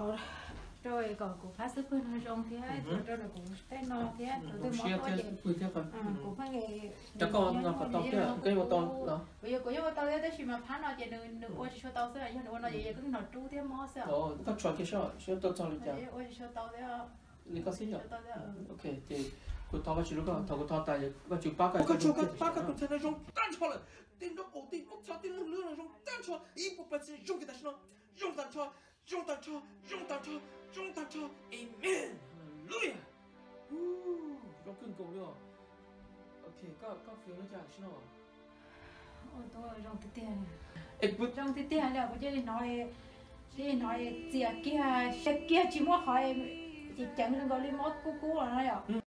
khó rồi có cũng phát sức hơn hơi rong thế rồi rồi cũng cái no thế rồi tôi món gì? cũng phải nghề cho con nó có tao cái bộ tao đó. bây giờ có cái bộ tao thế thì mà phát nó chỉ được được ôi cho tao thế nhưng mà nó gì cũng nó trú thế mò sao ồ tao cho cái sao cho tao cho lên chả ôi cho tao thế lấy có xin nhở? Ok thì cô tao bắt chịu lúc bắt chịu ba cái cô chịu cái ba cái cô thế nó rong tan cho rồi tin ổn tin nó cho tin nó lừa nó rong. Tan cho ý bộ bận gì cái đó nó. Rong tan cho chúng ta cho chúng ta cho chúng ta cho. Amen. Hallelujah. 우 이렇게 어려워 오케이 có ờ, có phiếu nó chả xin nào ôi tôi rong tít tè này. Rong tít tè là bây giờ nói đi nói gì kia sẽ kia chỉ mua hỏi chỉ chẳng đừng có đi mót cú cú rồi nói